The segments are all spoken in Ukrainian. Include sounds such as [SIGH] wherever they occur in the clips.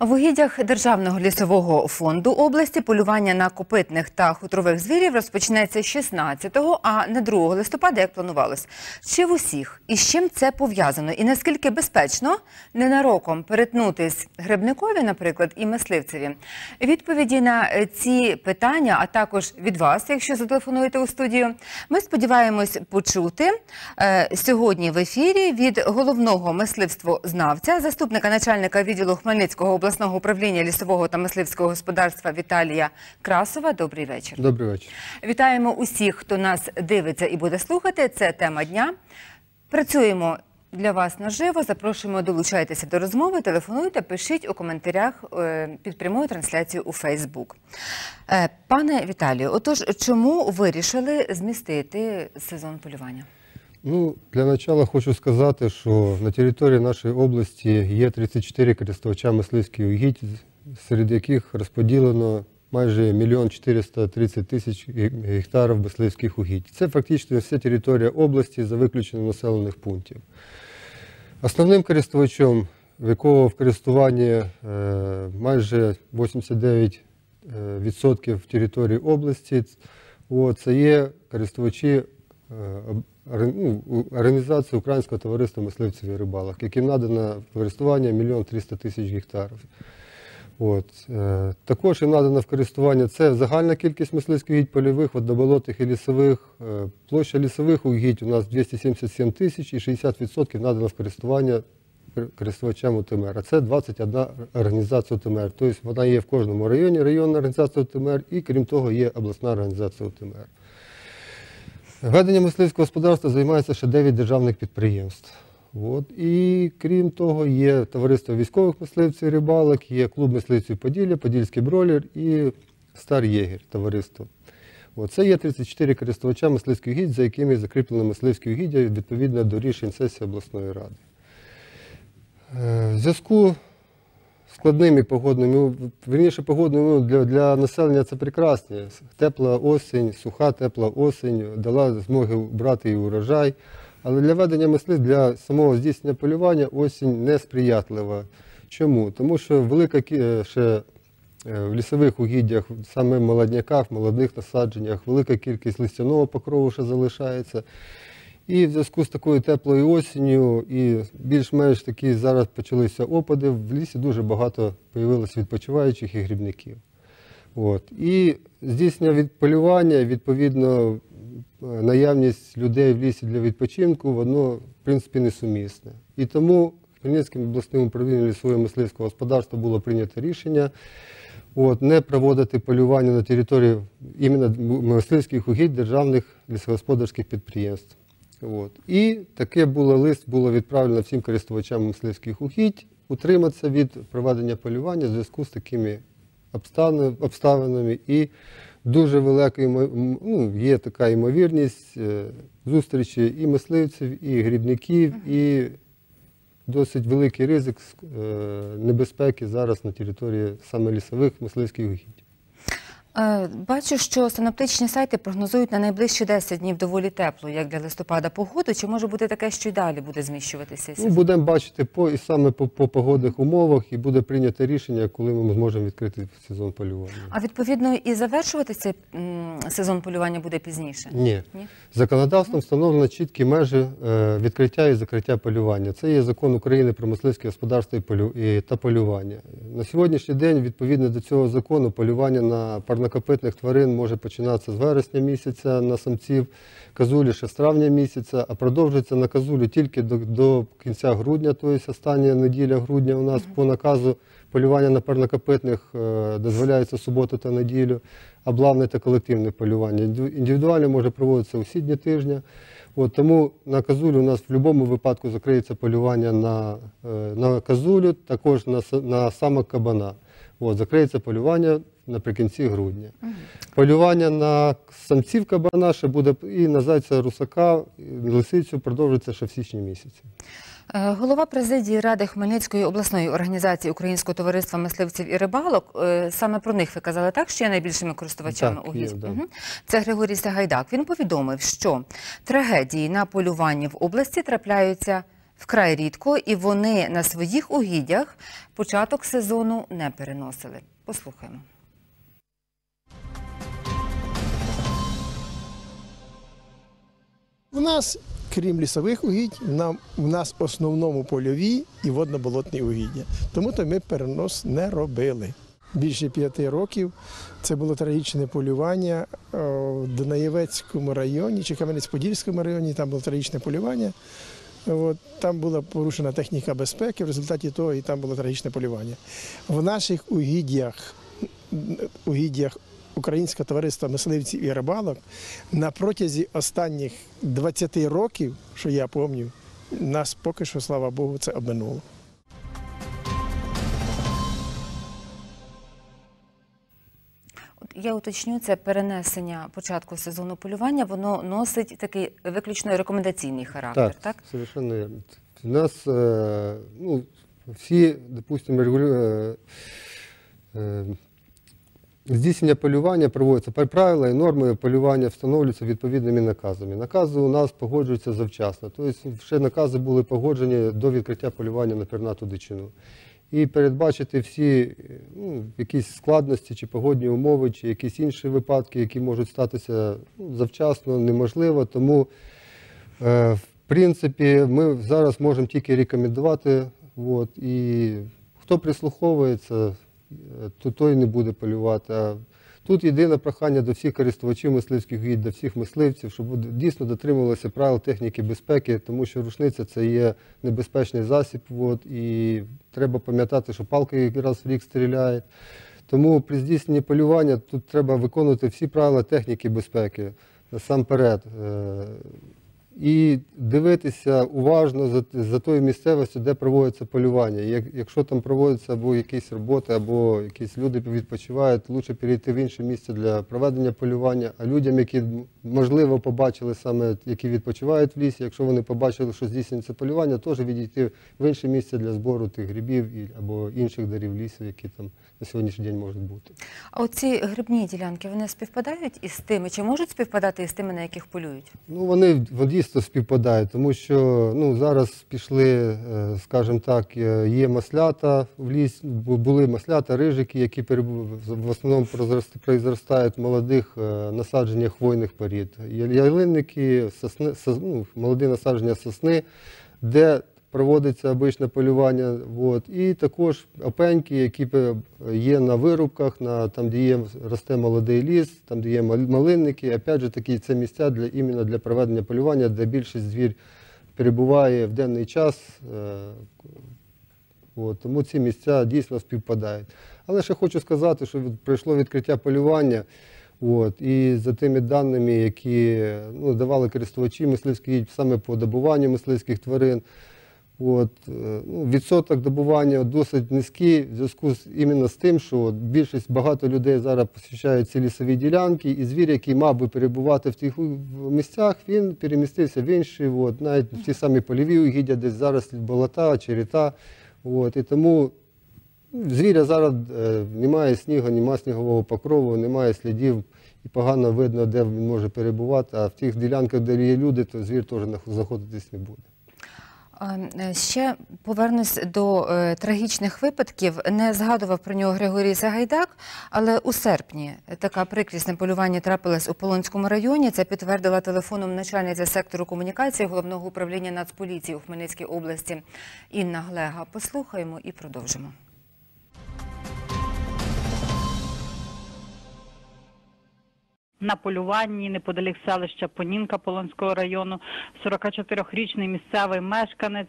В угіддях Державного лісового фонду області полювання на копитних та хутрових звірів розпочнеться 16-го, а не 2 листопада, як планувалось. Чи в усіх і з чим це пов'язано? І наскільки безпечно ненароком перетнутись грибникові, наприклад, і мисливцеві? Відповіді на ці питання, а також від вас, якщо зателефонуєте у студію, ми сподіваємось почути е, сьогодні в ефірі від головного мисливствознавця, заступника начальника відділу Хмельницького обласного управління лісового та мисливського господарства Віталія Красова. Добрий вечір. Добрий вечір. Вітаємо усіх, хто нас дивиться і буде слухати. Це тема дня. Працюємо для вас наживо. Запрошуємо, долучайтеся до розмови, телефонуйте, пишіть у коментарях е, під прямою трансляцією у Фейсбук. Е, Пане Віталію, отож, чому вирішили змістити сезон полювання? Ну, для начала хочу сказати, що на території нашої області є 34 користувача мисливських угідь, серед яких розподілено майже 1 430 тисяч гектарів мисливських угідь. Це фактично вся територія області за виключенням населених пунктів. Основним користувачем, в якого в користуванні е, майже 89% території області, це є користувачі е, ну, організації Українського товариства мисливців і рибалок, яким надано в користування 1 300 тисяч гектарів. От. Е, також їм надано в користування це загальна кількість мисливських угідь польових, водоболотих і лісових. Е, площа лісових угідь у нас 277 тисяч і 60% надано в користування користувачам УТМР. А це 21 організація УТМР. Тобто вона є в кожному районі, районна організація УТМР, і крім того, є обласна організація УТМР. Веденням мисливського господарства займається ще 9 державних підприємств. От. І крім того, є товариство військових мисливців і рибалок, є клуб мисливців Поділля, Подільський бролер і Стар Єгер товариство. Це є 34 користувача мисливських угідь, за якими закріплено мисливські угіддя відповідно до рішень сесії обласної ради. Е, В зв'язку складними погодними, верніше погодними ну, для, для населення це прекрасно. Тепла осінь, суха тепла осінь дала змоги брати і урожай. Але для ведення мислив, для самого здійснення полювання осінь несприятлива. Чому? Тому що велика е, ще е, в лісових угіддях, саме в молодняках, молодих насадженнях, велика кількість листяного покрову ще залишається. І в зв'язку з такою теплою осінню і більш-менш такі зараз почалися опади, в лісі дуже багато появилося відпочиваючих і грибників. От. І здійснення від полювання, відповідно, е, наявність людей в лісі для відпочинку, воно, в принципі, несумісне. І тому Хмельницьким обласним управлінням лісового мисливського господарства було прийнято рішення от, не проводити полювання на території іменно мисливських угідь державних лісогосподарських підприємств. От. І таке було лист було відправлено всім користувачам мисливських угідь утриматися від проведення полювання в зв'язку з такими обставинами. І дуже велика ну, є така ймовірність е, зустрічі і мисливців, і грібників, і досить великий ризик е, небезпеки зараз на території саме лісових мисливських угідь. Е, Бачу, що синоптичні сайти прогнозують на найближчі 10 днів доволі теплу, як для листопада, погоду. Чи може бути таке, що й далі буде зміщуватися? Ну, будемо бачити по і саме по, по погодних умовах, і буде прийнято рішення, коли ми зможемо відкрити сезон полювання. А відповідно і завершуватися м, сезон полювання буде пізніше? Ні. Ні? Законодавством встановлено чіткі межі е, відкриття і закриття полювання. Це є закон України про мисливське господарство і та полювання. На сьогоднішній день, відповідно до цього закону, полювання на парнокопитних тварин може починатися з вересня місяця на самців, казулі ще з травня місяця, а продовжується на казулі тільки до, до кінця грудня, тобто остання неділя грудня у нас по наказу полювання на парнокопитних е, дозволяється суботу та неділю, а плавне та колективне полювання. Інди- Індивідуально може проводитися усі дні тижня. От, тому на казулю у нас в будь-якому випадку закриється полювання на, е, на казулю, також на, на самок кабана. От, закриється полювання наприкінці грудня. Полювання на самців кабана ще буде і на зайця русака, і лисицю продовжиться ще в січні місяці. Е, Голова президії Ради Хмельницької обласної організації Українського товариства мисливців і рибалок. е, Саме про них ви казали так, що є найбільшими користувачами Так, угідь. є, да. Мгм. Це Григорій Сагайдак. Він повідомив, що трагедії на полюванні в області трапляються вкрай рідко, і вони на своїх угіддях початок сезону не переносили. Послухаємо. У нас, крім лісових угідь, нам, у нас в основному польові і водно-болотні угіддя. Тому то ми перенос не робили. Більше п'яти років це було трагічне полювання е, в Дунаєвецькому районі чи Кам'янець-Подільському районі. Там було трагічне полювання. От, там була порушена техніка безпеки, в результаті того і там було трагічне полювання. В наших угіддях, угіддях Українського товариства мисливців і рибалок на протязі останніх 20 років, що я пам'ятаю, нас поки що, слава Богу, це обминуло. Я уточню, це перенесення початку сезону полювання, воно носить такий виключно рекомендаційний характер, так? Совершенно верно. У нас е, ну, всі, допустимо, регулю... здійснення полювання проводиться пр- правила і норми полювання встановлюються відповідними наказами. Накази у нас погоджуються завчасно. Тобто ще накази були погоджені до відкриття полювання на пернату дичину. І передбачити всі ну, якісь складності чи погодні умови, чи якісь інші випадки, які можуть статися ну, завчасно, неможливо. Тому Е, В принципі, ми зараз можемо тільки рекомендувати. От, і хто прислуховується, то той не буде полювати. Тут єдине прохання до всіх користувачів мисливських гід, до всіх мисливців, щоб дійсно дотримувалися правил техніки безпеки, тому що рушниця це є небезпечний засіб. От, і треба пам'ятати, що палки раз в рік стріляють. Тому при здійсненні полювання тут треба виконувати всі правила техніки безпеки насамперед. І дивитися уважно за, за тою місцевістю, де проводиться полювання. Як, якщо там проводяться або якісь роботи, або якісь люди відпочивають, краще перейти в інше місце для проведення полювання. А людям, які можливо побачили саме, які відпочивають в лісі, якщо вони побачили, що здійснюється полювання, теж відійти в інше місце для збору тих грибів і, або інших дарів лісу, які там на сьогоднішній день можуть бути. А оці грибні ділянки вони співпадають із тими, чи можуть співпадати із тими, на яких полюють? Ну, вони дійсно співпададають, тому що ну, зараз пішли, е, скажімо так, е, є маслята в ліс, бу- були маслята, рижики, які в основному произростають в молодих е, насадженнях хвойних порід. Ялинники, сосни, сос- ну, молоді насадження сосни, де проводиться обичне полювання. От. І також опеньки, які є на вирубках, на, там, де є, росте молодий ліс, там, де є малинники. Опять же таки, це місця для, іменно для проведення полювання, де більшість звір перебуває в денний час. Е, От, тому ці місця дійсно співпадають. Але ще хочу сказати, що пройшло відкриття полювання. От, і за тими даними, які ну, давали користувачі мисливських саме по добуванню мисливських тварин, От, е, ну, відсоток добування досить низький в зв'язку з іменно з тим, що от більшість багато людей зараз посвящають ці лісові ділянки, і звір, який мав би перебувати в тих місцях, він перемістився в інші, от, навіть в ті самі польові угіддя, десь зараз болота, черета. От, і тому ну, звіря зараз е, немає снігу, немає снігового покрову, немає слідів, і погано видно, де він може перебувати. А в тих ділянках, де є люди, то звір теж нах- знаходитись не буде. Е, Ще повернусь до е, трагічних випадків. Не згадував про нього Григорій Сагайдак, але у серпні така прикрісне полювання трапилось у Полонському районі. Це підтвердила телефоном начальниця сектору комунікації головного управління Нацполіції у Хмельницькій області Інна Глега. Послухаємо і продовжимо. На полюванні неподалік селища Понінка Полонського району. 44-річний місцевий мешканець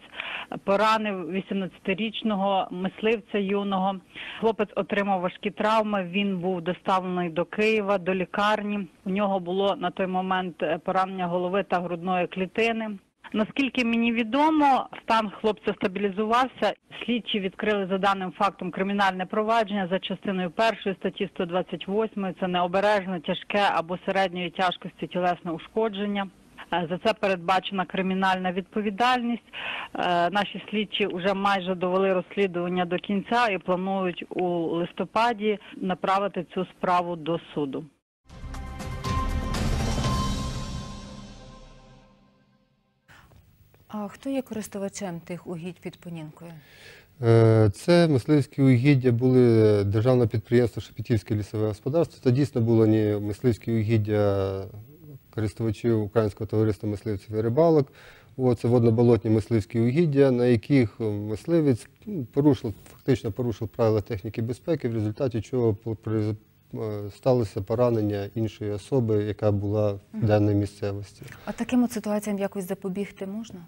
поранив 18-річного мисливця юного. Хлопець отримав важкі травми. Він був доставлений до Києва до лікарні. У нього було на той момент поранення голови та грудної клітини. Наскільки мені відомо, стан хлопця стабілізувався. Слідчі відкрили за даним фактом кримінальне провадження за частиною першої статті 128. Це необережне, тяжке або середньої тяжкості тілесне ушкодження. Е, За це передбачена кримінальна відповідальність. Е, Наші слідчі вже майже довели розслідування до кінця і планують у листопаді направити цю справу до суду. А хто є користувачем тих угідь під Понінкою? Е, Це мисливські угіддя були державне підприємство Шепетівське лісове господарство. Це дійсно було не мисливські угіддя користувачів Українського товариства мисливців і рибалок. О, це водно-болотні мисливські угіддя, на яких мисливець ну, порушив, фактично порушив правила техніки безпеки, в результаті чого е, сталося поранення іншої особи, яка була в даній місцевості. А таким от ситуаціям якось запобігти можна?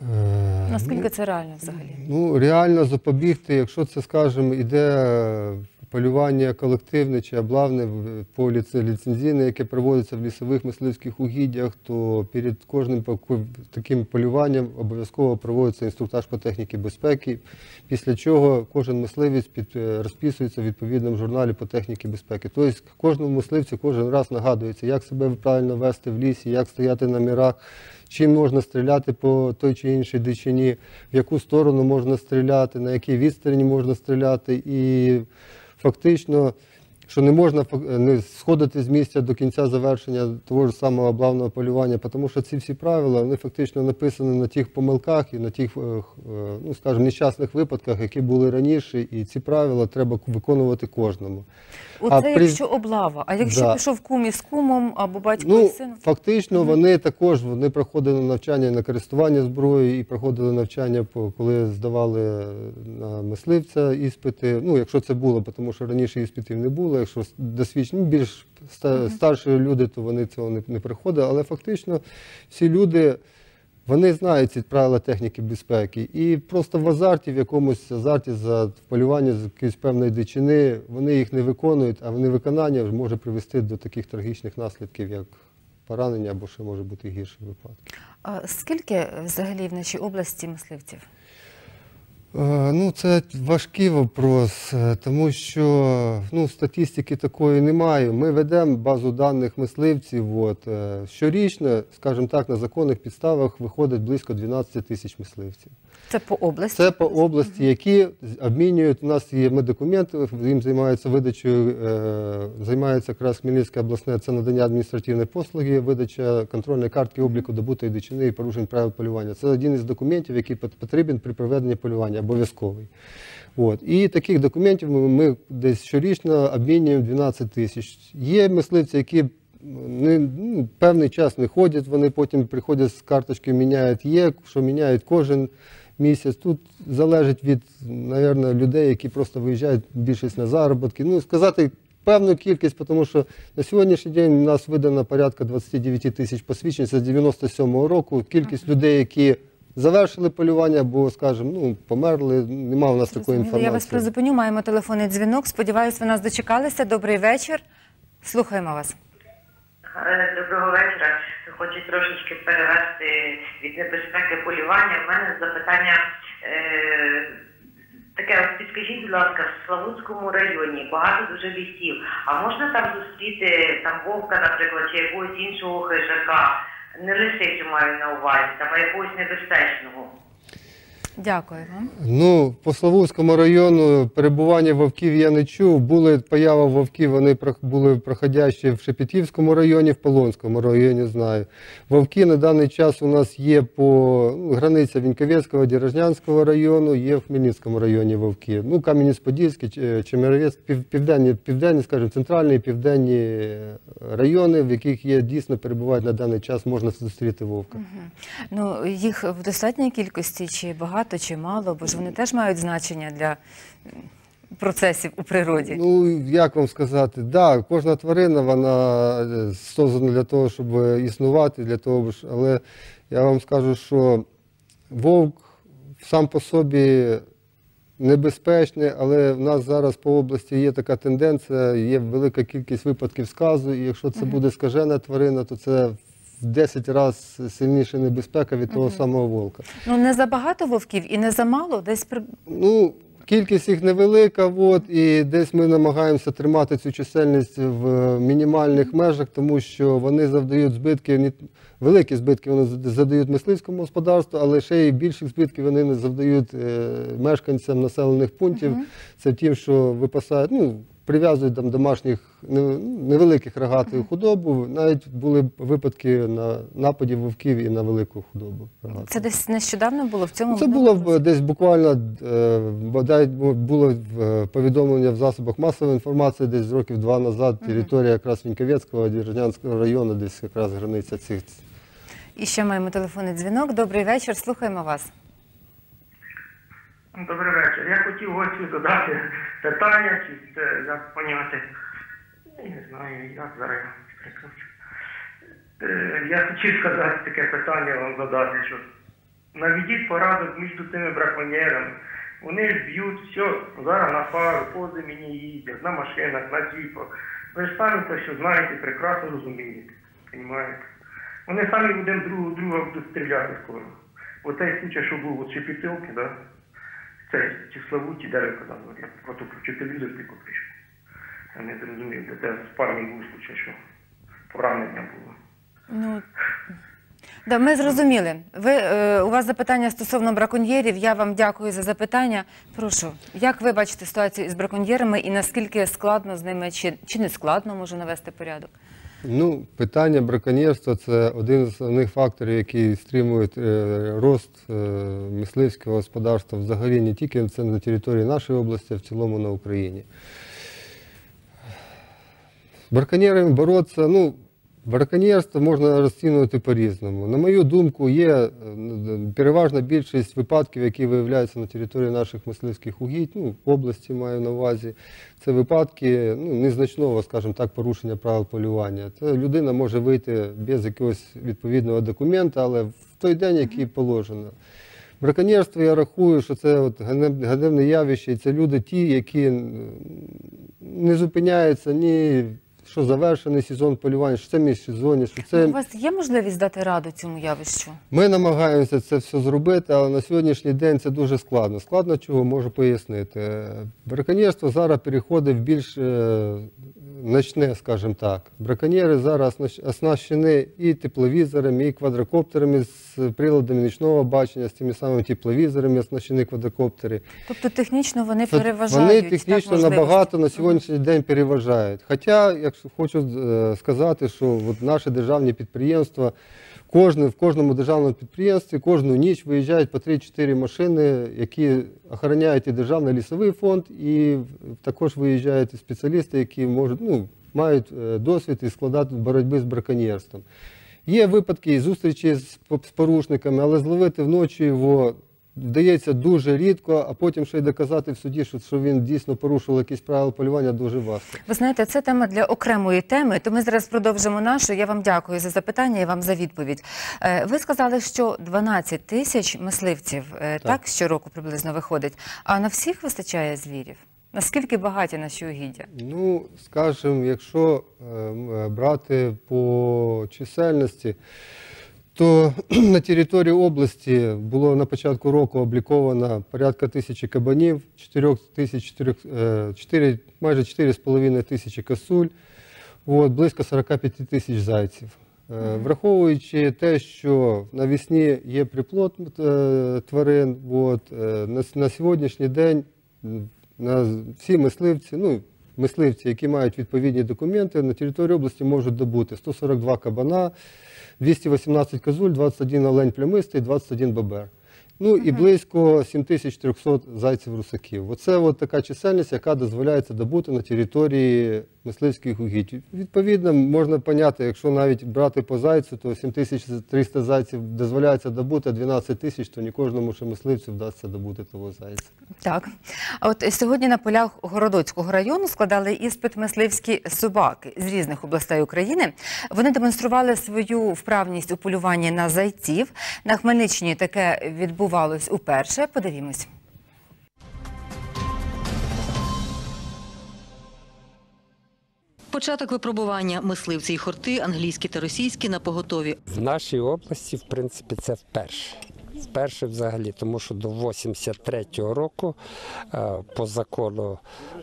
Е, Наскільки це реально взагалі? Ну, реально запобігти, якщо це, скажімо, іде полювання колективне чи облавне по ліцензійне, яке проводиться в лісових мисливських угіддях, то перед кожним таким полюванням обов'язково проводиться інструктаж по техніці безпеки, після чого кожен мисливець під, е, розписується в відповідному журналі по техніці безпеки. Тобто кожному мисливцю кожен раз нагадується, як себе правильно вести в лісі, як стояти на мірах, чим можна стріляти по той чи іншій дичині, в яку сторону можна стріляти, на якій відстані можна стріляти. І фактично, що не можна не сходити з місця до кінця завершення того ж самого облавного полювання, тому що ці всі правила вони фактично написані на тих помилках і на тих, е, е, ну скажімо, нещасних випадках, які були раніше, і ці правила треба виконувати кожному. Оце А при- якщо облава. А якщо Да. пішов кум із кумом або батько Ну, із сином? фактично, вони також вони проходили навчання на користування зброєю і проходили навчання, по- коли здавали на мисливця іспити. Ну, якщо це було, тому що раніше іспитів не було. Якщо с- досвідчені, ну, більш ста- старші люди, то вони цього не, не приходили. Але фактично всі люди. Вони знають ці правила техніки безпеки. І просто в азарті, в якомусь азарті за полювання з якоїсь певної дичини, вони їх не виконують, а невиконання може привести до таких трагічних наслідків, як поранення або ще може бути гірші випадки. А скільки взагалі в нашій області мисливців? Е, Ну, це важкий вопрос, е, тому що ну, статистики такої немає. Ми ведемо базу даних мисливців. От, е, щорічно, скажімо так, на законних підставах виходить близько 12 тисяч мисливців. Це по області? Це по області, які обмінюють. У нас є меддокументи, їм займаються видачею, займається якраз Хмельницьке обласне, це надання адміністративної послуги, видача контрольної картки обліку добутої дичини і порушень правил полювання. Це один із документів, який потрібен при проведенні полювання, обов'язковий. От. І таких документів ми, ми десь щорічно обмінюємо 12 тисяч. Є мисливці, які не, ну, певний час не ходять, вони потім приходять з карточки, міняють є, що міняють кожен місяць. Тут залежить від, мабуть, людей, які просто виїжджають більшість на заробітки. Ну, сказати певну кількість, тому що на сьогоднішній день у нас видано порядка 29 тисяч посвідчень, це з 97-го року. Кількість людей, які завершили полювання або, скажімо, ну, померли, немає у нас такої Зрозуміло. Я вас призупиню, маємо телефонний дзвінок. Сподіваюсь, ви нас дочекалися. Добрий вечір. Слухаємо вас. Е, Доброго вечора. Хочу трошечки перевести від небезпеки полювання. У мене запитання е, таке, ось підскажіть, будь ласка, в Славутському районі багато дуже лісів. А можна там зустріти там вовка, наприклад, чи якогось іншого хижака? Не лише, лисицю маю на увазі, там якогось небезпечного. Дякую. Ну, по Славутському району перебування вовків я не чув. Були поява вовків, вони були проходящі в Шепетівському районі, в Полонському районі знаю. Вовки на даний час у нас є по ну, границя Віньковецького, Дірожнянського району, є в Хмельницькому районі вовки. Ну, Кам'янець-Подільський, Чемеровець, пів, південні, південні, скажімо, центральні і південні е, райони, в яких є дійсно перебувають на даний час, можна зустріти вовка. Ну, їх в достатній кількості, чи багато, чи мало, бо ж вони теж мають значення для процесів у природі. Ну, як вам сказати, да, кожна тварина вона е, створена для того, щоб існувати, для того, але я вам скажу, що вовк сам по собі небезпечний, але в нас зараз по області є така тенденція, є велика кількість випадків сказу, і якщо це буде скажена тварина, то це в 10 разів сильніша небезпека від того самого вовка. Ну, не забагато вовків і не замало, десь при... Ну, кількість їх невелика, от, і десь ми намагаємося тримати цю чисельність в е, мінімальних межах, тому що вони завдають збитки, великі збитки вони задають мисливському господарству, але ще й більших збитків вони не завдають е, мешканцям населених пунктів. Це тим, що випасають, ну, прив'язують там домашніх невеликих рогатих худобу. Навіть були випадки на нападів вовків і на велику худобу. рогату. Це десь нещодавно було в цьому Це було десь буквально е, бодай бу- було е, повідомлення в засобах масової інформації десь років два назад. Територія якраз Віньковецького, Діржнянського району, десь якраз границя цих. І ще маємо телефонний дзвінок. Добрий вечір, слухаємо вас. Добрий вечір. Я хотів гостю задати питання, чи як. Я Не знаю, як зараз я прикручу. Е, Я хотів сказати таке питання вам задати, що наведіть порядок між тими браконьєрами. Вони ж б'ють все, зараз на фару, по землі їздять, на машинах, на джіпах. Ви ж самі це все знаєте, прекрасно розумієте. Понімаєте? Вони самі будемо друг друга будуть стріляти скоро. Оцей случай, що був у Чепітилки, да? Це чи Славуті, де ви казали, я просто про телевізор тільки прийшов. Я не зрозумів, де це спальні був случай, що поранення було. Ну да, ми зрозуміли. Ви е, у вас запитання стосовно браконьєрів. Я вам дякую за запитання. Прошу, як ви бачите ситуацію із браконьєрами і наскільки складно з ними, чи, чи не складно може навести порядок? Ну, питання браконьєрства це один з основних факторів, який стримує е, рост е, мисливського господарства взагалі не тільки це на території нашої області, а в цілому на Україні. Браконьєрами боротися, ну, браконьєрство можна розцінювати по-різному. На мою думку, є е, переважна більшість випадків, які виявляються на території наших мисливських угідь, ну, області маю на увазі. Це випадки ну, незначного, скажімо так, порушення правил полювання. Це людина може вийти без якогось відповідного документа, але в той день, який положено. Браконьєрство я рахую, що це от ганебне явище, і це люди ті, які не зупиняються ні що завершений сезон полювання, що це міжсезоння, що це У вас є можливість дати раду цьому явищу? ми намагаємося це все зробити, але на сьогоднішній день це дуже складно. Складно чого можу пояснити. Браконьєрство зараз переходить в більш е, ночне, скажімо так. Браконьєри зараз оснащені і тепловізорами, і квадрокоптерами з приладами нічного бачення, з тими самими тепловізорами оснащені квадрокоптери. Тобто технічно вони переважають Вони технічно набагато на сьогоднішній день переважають. Хоча, якщо хочу е, сказати, що от наші державні підприємства, кожне, в кожному державному підприємстві кожну ніч виїжджають по 3-4 машини, які охороняють і державний лісовий фонд, і також виїжджають спеціалісти, які можуть, ну, мають е, досвід і складати боротьби з браконьєрством. Є випадки і зустрічі з порушниками, але зловити вночі його вдається дуже рідко, а потім ще й доказати в суді, що, він дійсно порушував якісь правила полювання, дуже важко. Ви знаєте, це тема для окремої теми, то ми зараз продовжимо нашу. Я вам дякую за запитання і вам за відповідь. Е, Ви сказали, що 12 тисяч мисливців е, так. щороку приблизно виходить. А на всіх вистачає звірів? Наскільки багаті наші угіддя? Ну, скажімо, якщо е, брати по чисельності, то [CLEARS THROAT] на території області було на початку року обліковано порядка тисячі кабанів, 4 тисяч, 4, е, 4, майже 4,5 тисячі косуль, от, близько 45 тисяч зайців. Враховуючи те, що навесні є приплод е, тварин, от, е, на, на сьогоднішній день на всі мисливці, ну, мисливці, які мають відповідні документи, на території області можуть добути 142 кабана, 218 козуль, 21 олень плямистий, 21 бобер. Ну і близько 7300 зайців-русаків. Оце от така чисельність, яка дозволяється добути на території мисливських угідь. Відповідно, можна поняти, якщо навіть брати по зайцю, то 7300 зайців дозволяється добути, а 12 тисяч, то ні кожному ще мисливцю вдасться добути того зайця. Так. А от сьогодні на полях Городоцького району складали іспит мисливські собаки з різних областей України. Вони демонстрували свою вправність у полюванні на зайців. На Хмельниччині таке відбувалось уперше. Подивімось. Початок випробування мисливці і хорти, англійські та російські на поготові. В нашій області, в принципі, це вперше. Вперше взагалі, тому що до 83-го року е, по закону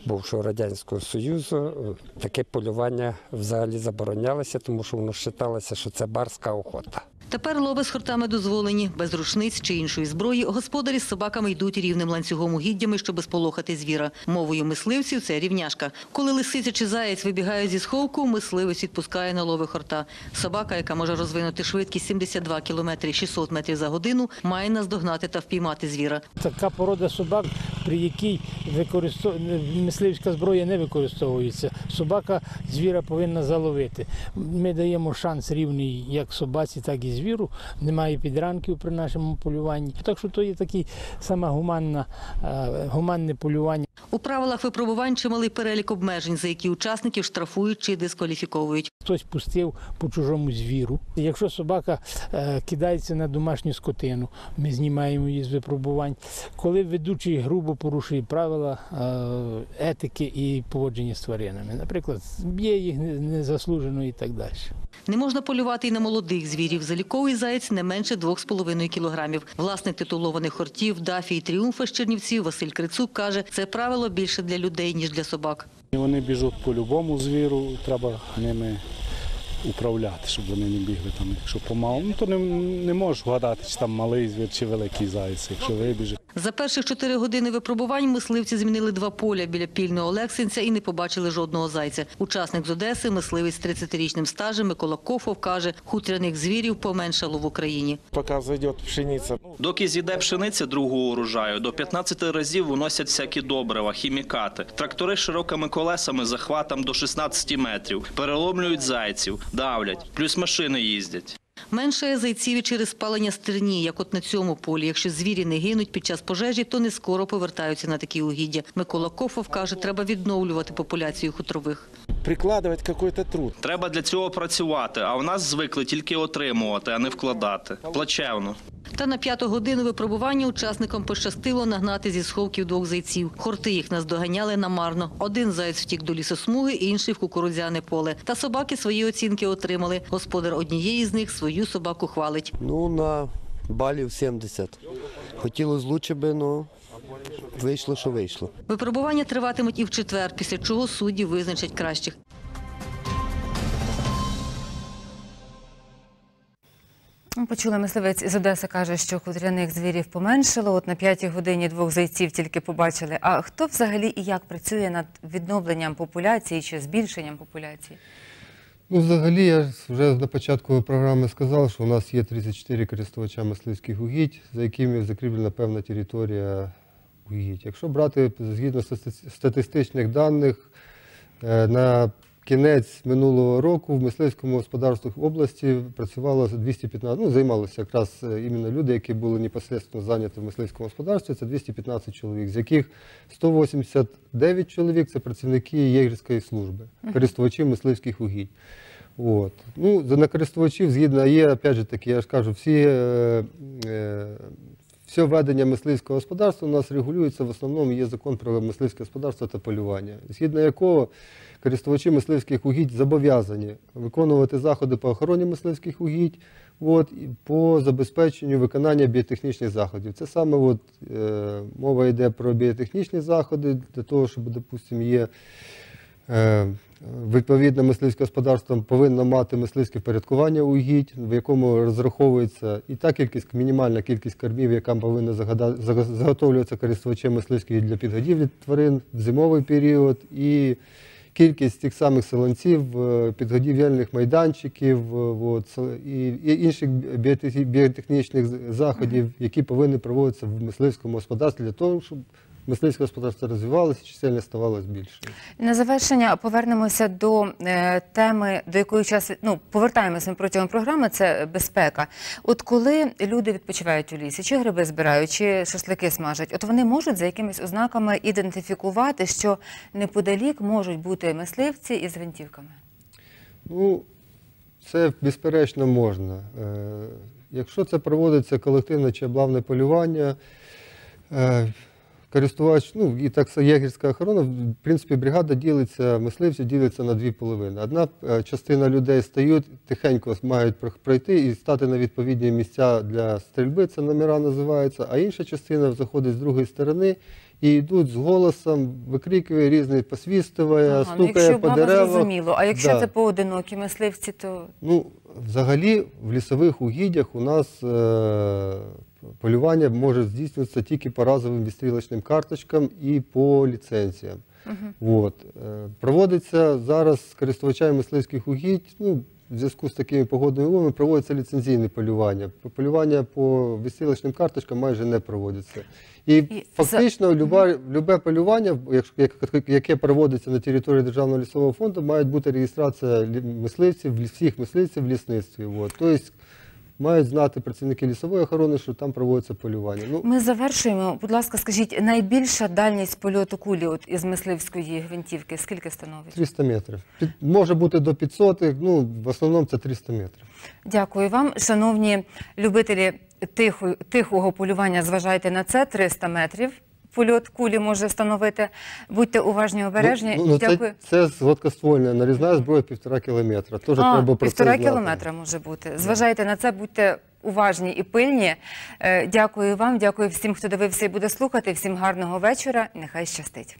бувшого Радянського Союзу е, таке полювання взагалі заборонялося, тому що воно вважалося, що це барська охота. Тепер лови з хортами дозволені. Без рушниць чи іншої зброї господарі з собаками йдуть рівним ланцюгом угіддями, щоб сполохати звіра. Мовою мисливців це рівняшка. Коли лисиця чи заєць вибігають зі сховку, мисливець відпускає на лови хорта. Собака, яка може розвинути швидкість 72 км 600 метрів за годину, має наздогнати та впіймати звіра. Така порода собак, при якій використов... мисливська зброя не використовується. Собака звіра повинна заловити. Ми даємо шанс рівний як собаці, так і звіру. Немає підранків при нашому полюванні. Так що то є таке саме е, гуманне полювання. У правилах випробувань чималий перелік обмежень, за які учасників штрафують чи дискваліфіковують. Хтось пустив по чужому звіру. Якщо собака е, кидається на домашню скотину, ми знімаємо її з випробувань. Коли ведучий грубо порушує правила е, етики і поводження з тваринами, наприклад, б'є їх не- незаслужено і так далі. Не можна полювати і на молодих звірів. Заліковий заєць не менше 2,5 кілограмів. Власник титулованих хортів Дафі і Тріумфа з Чернівців Василь Крицук каже, це правило більше для людей, ніж для собак. Вони біжуть по любому звіру, треба ними управляти, щоб вони не бігли там. Якщо помало, ну то не, не можеш вгадати, чи там малий звір, чи великий заяць, якщо вибіже. За перших чотири години випробувань мисливці змінили два поля біля пільного Олексинця і не побачили жодного зайця. Учасник з Одеси, мисливець з 30-річним стажем Микола Кофов каже, хутряних звірів поменшало в Україні. Пока зайдет пшеница. Доки з'їде пшениця другого урожаю, до 15 разів вносять всякі добрива, хімікати. Трактори з широкими колесами захватом до 16 метрів, переломлюють зайців, давлять, плюс машини їздять. Менше зайців через спалення стерні, як от на цьому полі. Якщо звірі не гинуть під час пожежі, то не скоро повертаються на такі угіддя. Микола Кофов каже, треба відновлювати популяцію хутрових. Прикладывать какой-то труд. Треба для цього працювати, а в нас звикли тільки отримувати, а не вкладати. Плачевно. Та на п'яту годину випробування учасникам пощастило нагнати зі сховків двох зайців. Хорти їх наздоганяли намарно. Один заєць втік до лісосмуги, інший в кукурудзяне поле. Та собаки свої оцінки отримали. Господар однієї з них свою собаку хвалить. Ну, на балів 70. Хотілося лучше би, але вийшло, що вийшло. Випробування триватимуть і в четвер, після чого судді визначать кращих. Ну, Почули мисливець із Одеси каже, що хутряних звірів поменшало. От на п'ятій годині двох зайців тільки побачили. А хто взагалі і як працює над відновленням популяції чи збільшенням популяції? Ну, взагалі, я вже на початку програми сказав, що у нас є 34 користувача мисливських угідь, за якими закріплена певна територія угідь. Якщо брати згідно статистичних даних, е, на кінець минулого року в мисливському господарстві області працювало 215, ну, займалися якраз е, іменно люди, які були непосередньо зайняті в мисливському господарстві, це 215 чоловік, з яких 189 чоловік це працівники єгерської служби, користувачі мисливських угідь. От. Ну, на користувачів згідно є, опять же таки, я ж кажу, всі, е, е, все ведення мисливського господарства у нас регулюється, в основному є закон про мисливське господарство та полювання, згідно якого користувачі мисливських угідь зобов'язані виконувати заходи по охороні мисливських угідь, от, і по забезпеченню виконання біотехнічних заходів. Це саме от, е, мова йде про біотехнічні заходи, для того, щоб, допустимо, є Відповідне мисливське господарство повинно мати мисливське впорядкування угідь, в якому розраховується і та кількість, мінімальна кількість кормів, яка повинна заготовлюватися користувачем мисливських для підгодівлі тварин в зимовий період, і кількість тих самих селенців, е, підгодівельних майданчиків е, от, і інших біотехнічних заходів, які повинні проводитися в мисливському господарстві для того, щоб мисливське господарство розвивалося, чисельність ставалась більшою. На завершення повернемося до е, теми, до якої час ну повертаємося ми протягом програми. Це безпека. От коли люди відпочивають у лісі, чи гриби збирають, чи шашлики смажать, от вони можуть за якимись ознаками ідентифікувати, що неподалік можуть бути мисливці із гвинтівками. Ну, це безперечно можна. Е, Якщо це проводиться колективне чи облавне полювання, е, користувач, ну і так само єгерська охорона, в принципі, бригада ділиться, мисливці діляться на дві половини. Одна е, частина людей стають, тихенько мають пройти і стати на відповідні місця для стрільби, це номера називається, а інша частина заходить з другої сторони і йдуть з голосом, викрикує різне, посвістує, Ага, ну, стукає якщо по деревах. зрозуміло, а якщо Да. це поодинокі мисливці, то Ну, взагалі, в лісових угіддях у нас е, полювання може здійснюватися тільки по разовим відстрілочним карточкам і по ліцензіям. От. Е, Проводиться зараз з користувачами мисливських угідь, ну, в зв'язку з такими погодними умовами проводиться ліцензійне полювання. Полювання по відстрілочним карточкам майже не проводиться. І, І фактично люба, любе полювання, якщо- яке проводиться на території Державного лісового фонду, має бути реєстрація мисливців, всіх мисливців в лісництві. От. Тобто мають знати працівники лісової охорони, що там проводиться полювання. Ну, ми завершуємо. Будь ласка, скажіть, найбільша дальність польоту кулі от із мисливської гвинтівки скільки становить? 300 метрів. Під- Може бути до 500, ну, в основному це 300 метрів. Дякую вам, шановні любителі тихо, тихого полювання. Зважайте на це 300 метрів. Польот кулі може становити. Будьте уважні, обережні. Ну, ну, це, Дякую. це це гладкоствольна нарізна зброя півтора кілометра. Тож А, треба про це півтора знати. кілометра може бути. Зважайте на це, будьте уважні і пильні. Е, Дякую вам, дякую всім, хто дивився і буде слухати. Всім гарного вечора. Нехай щастить.